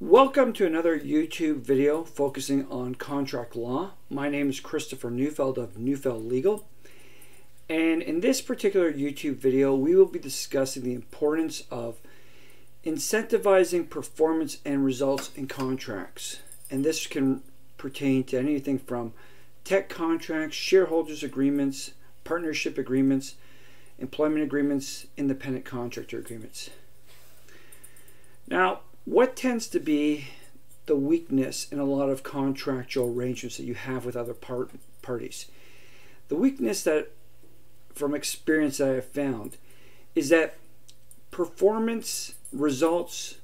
Welcome to another YouTube video focusing on contract law. My name is Christopher Neufeld of Neufeld Legal. And in this particular YouTube video, we will be discussing the importance of incentivizing performance and results in contracts. And this can pertain to anything from tech contracts, shareholders agreements, partnership agreements, employment agreements, independent contractor agreements. Now, what tends to be the weakness in a lot of contractual arrangements that you have with other part, parties? The weakness that, from experience, that I have found is that performance results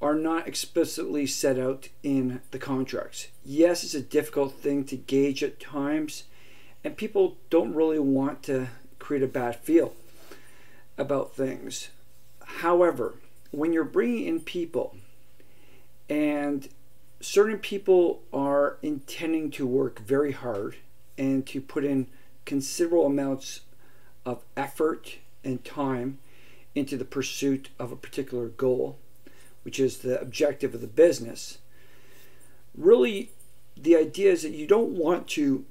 are not explicitly set out in the contracts. Yes, it's a difficult thing to gauge at times, and people don't really want to create a bad feel about things. However, when you're bringing in people and certain people are intending to work very hard and to put in considerable amounts of effort and time into the pursuit of a particular goal, which is the objective of the business, really the idea is that you don't want to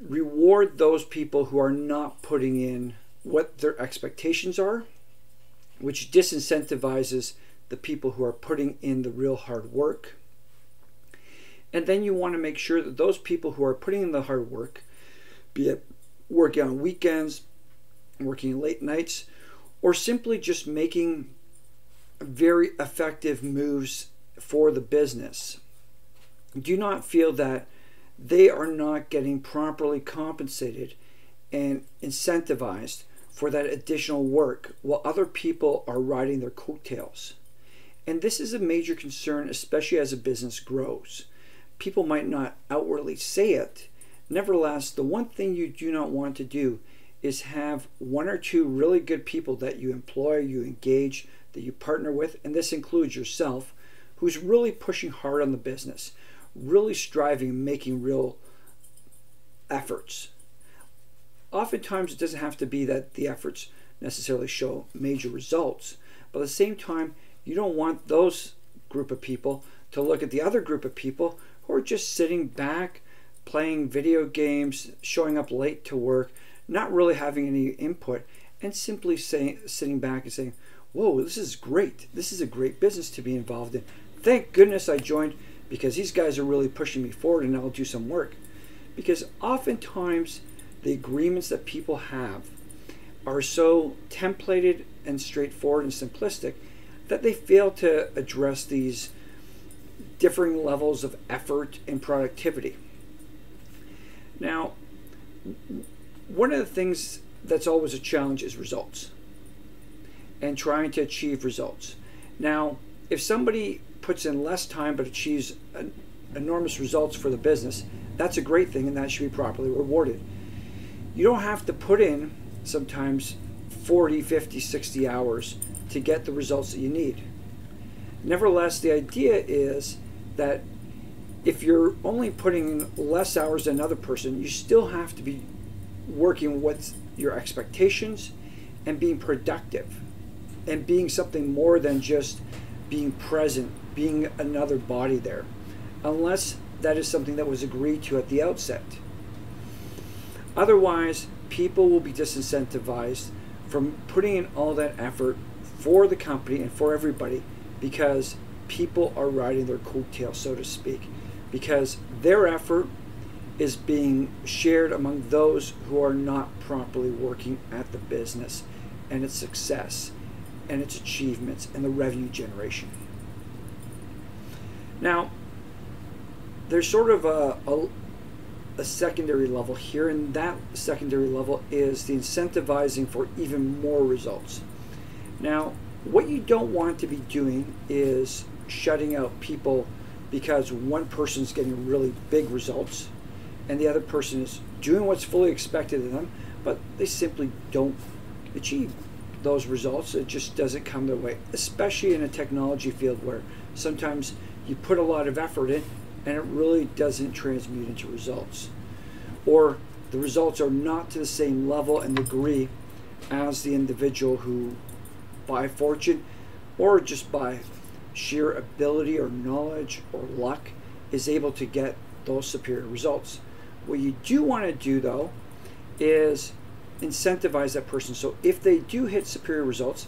reward those people who are not putting in what their expectations are, which disincentivizes the people who are putting in the real hard work. And then you want to make sure that those people who are putting in the hard work, be it working on weekends, working late nights, or simply just making very effective moves for the business, do not feel that they are not getting properly compensated and incentivized for that additional work while other people are riding their coattails. And this is a major concern, especially as a business grows. People might not outwardly say it. Nevertheless, the one thing you do not want to do is have one or two really good people that you employ, you engage, that you partner with, and this includes yourself, who's really pushing hard on the business, really striving, making real efforts. Oftentimes, it doesn't have to be that the efforts necessarily show major results, but at the same time, you don't want those group of people to look at the other group of people who are just sitting back, playing video games, showing up late to work, not really having any input, and simply saying, sitting back and saying, Whoa, this is great. This is a great business to be involved in. Thank goodness I joined because these guys are really pushing me forward and I'll do some work. Because oftentimes the agreements that people have are so templated and straightforward and simplistic that they fail to address these differing levels of effort and productivity. Now, one of the things that's always a challenge is results and trying to achieve results. Now, if somebody puts in less time but achieves enormous results for the business, that's a great thing and that should be properly rewarded. You don't have to put in sometimes 40, 50, 60 hours to get the results that you need. Nevertheless, the idea is that if you're only putting less hours than another person, you still have to be working with your expectations and being productive and being something more than just being present, being another body there, unless that is something that was agreed to at the outset. Otherwise, people will be disincentivized from putting in all that effort for the company and for everybody because people are riding their coattail, so to speak, because their effort is being shared among those who are not properly working at the business and its success and its achievements and the revenue generation. Now, there's sort of a, a, a, secondary level here, and that secondary level is the incentivizing for even more results. Now, what you don't want to be doing is shutting out people because one person's getting really big results and the other person is doing what's fully expected of them, but they simply don't achieve those results. It just doesn't come their way, especially in a technology field where sometimes you put a lot of effort in and it really doesn't transmute into results. Or the results are not to the same level and degree as the individual who, by fortune or just by sheer ability or knowledge or luck is able to get those superior results. What you do want to do though is incentivize that person. So if they do hit superior results,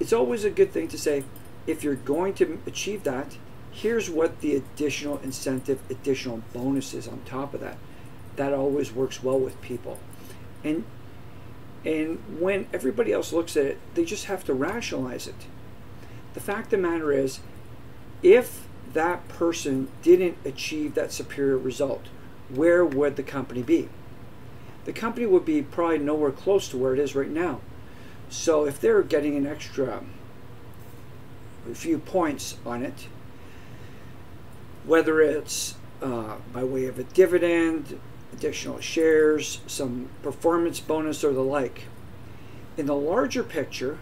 it's always a good thing to say, if you're going to achieve that, here's what the additional incentive, additional bonuses on top of that. That always works well with people. And and when everybody else looks at it, they just have to rationalize it. The fact of the matter is, if that person didn't achieve that superior result, where would the company be? The company would be probably nowhere close to where it is right now. So if they're getting an extra few points on it, whether it's uh, by way of a dividend, additional shares, some performance bonus, or the like. In the larger picture,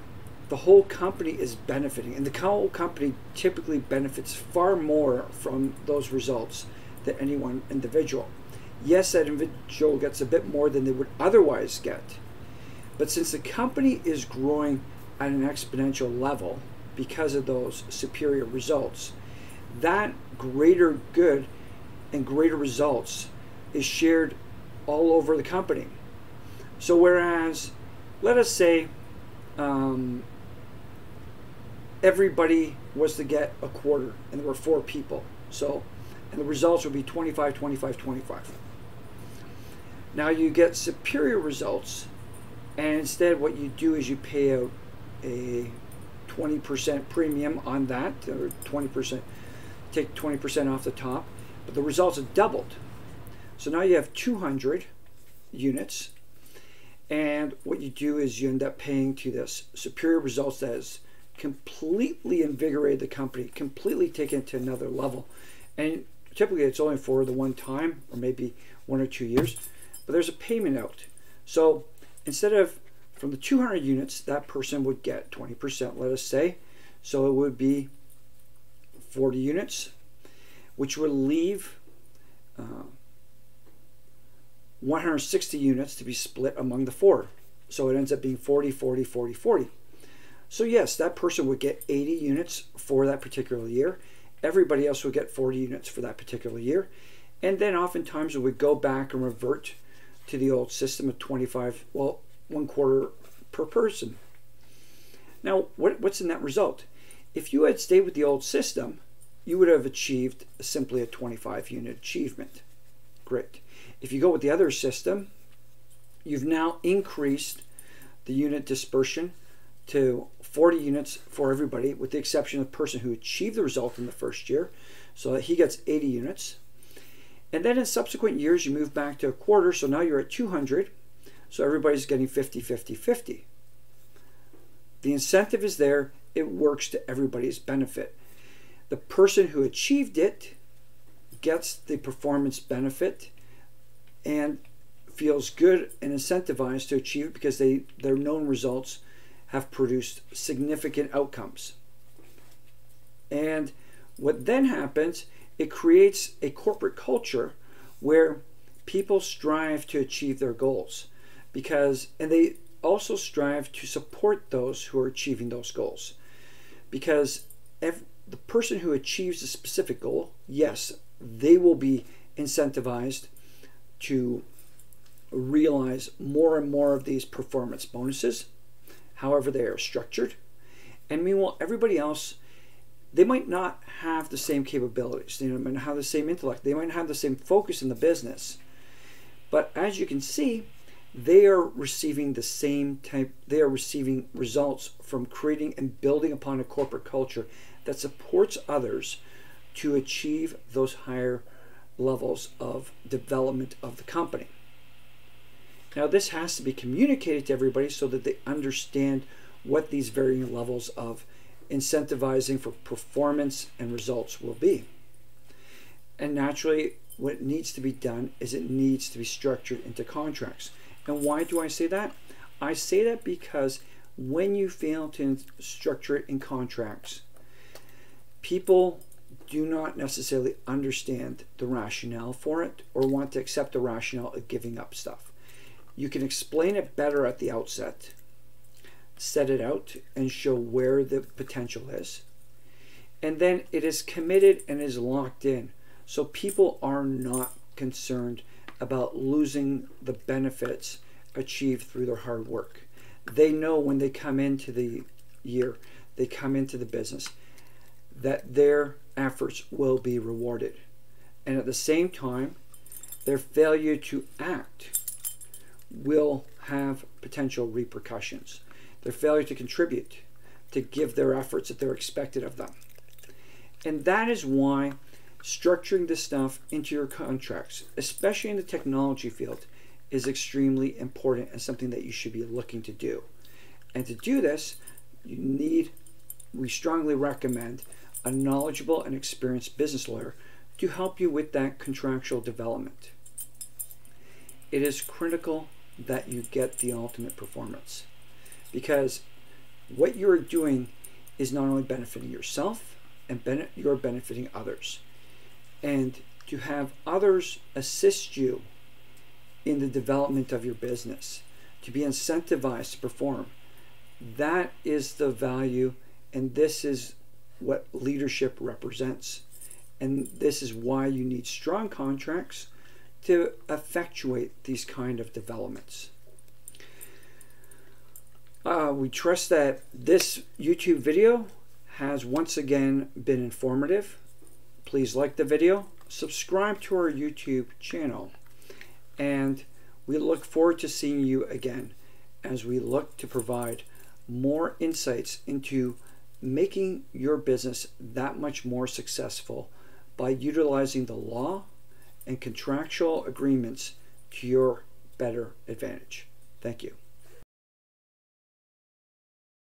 the whole company is benefiting, and the whole company typically benefits far more from those results than any one individual. Yes, that individual gets a bit more than they would otherwise get, but since the company is growing at an exponential level because of those superior results, that greater good and greater results is shared all over the company. So, whereas, let us say, um, everybody was to get a quarter and there were four people. So, and the results would be 25, 25, 25. Now you get superior results, and instead, what you do is you pay out a 20% premium on that, or 20%, take 20% off the top, but the results have doubled. So now you have 200 units, and what you do is you end up paying to this superior results that has completely invigorated the company, completely taken it to another level. And typically it's only for the one time or maybe one or two years, but there's a payment out. So instead of from the 200 units, that person would get 20%, let us say. So it would be 40 units, which would leave uh, 160 units to be split among the four. So it ends up being 40, 40, 40, 40. So yes, that person would get 80 units for that particular year. Everybody else would get 40 units for that particular year. And then oftentimes we would go back and revert to the old system of 25, well, one quarter per person. Now, what, what's in that result? If you had stayed with the old system, you would have achieved simply a 25 unit achievement. Great. If you go with the other system, you've now increased the unit dispersion to 40 units for everybody, with the exception of the person who achieved the result in the first year. So he gets 80 units. And then in subsequent years, you move back to a quarter. So now you're at 200. So everybody's getting 50, 50, 50. The incentive is there. It works to everybody's benefit. The person who achieved it gets the performance benefit and feels good and incentivized to achieve it because they their known results have produced significant outcomes. And what then happens, it creates a corporate culture where people strive to achieve their goals because and they also strive to support those who are achieving those goals because every, the person who achieves a specific goal, yes, they will be incentivized to realize more and more of these performance bonuses, however they are structured. And meanwhile, everybody else, they might not have the same capabilities. They might not have the same intellect. They might not have the same focus in the business. But as you can see, they are receiving the same type, they are receiving results from creating and building upon a corporate culture that supports others to achieve those higher levels of development of the company. Now, this has to be communicated to everybody so that they understand what these varying levels of incentivizing for performance and results will be. And naturally, what needs to be done is it needs to be structured into contracts. And why do I say that? I say that because when you fail to structure it in contracts, people do not necessarily understand the rationale for it or want to accept the rationale of giving up stuff. You can explain it better at the outset, set it out, and show where the potential is. And then it is committed and is locked in. So people are not concerned about losing the benefits achieved through their hard work. They know when they come into the year, they come into the business, that their efforts will be rewarded. And at the same time, their failure to act will have potential repercussions. Their failure to contribute, to give their efforts that they're expected of them. And that is why structuring this stuff into your contracts, especially in the technology field, is extremely important and something that you should be looking to do. And to do this, you need, we strongly recommend a knowledgeable and experienced business lawyer to help you with that contractual development. It is critical that you get the ultimate performance because what you're doing is not only benefiting yourself and ben- you're benefiting others and to have others assist you in the development of your business to be incentivized to perform that is the value and this is what leadership represents and this is why you need strong contracts to effectuate these kind of developments. Uh, we trust that this YouTube video has once again been informative. Please like the video, subscribe to our YouTube channel, and we look forward to seeing you again as we look to provide more insights into making your business that much more successful by utilizing the law and contractual agreements to your better advantage. Thank you.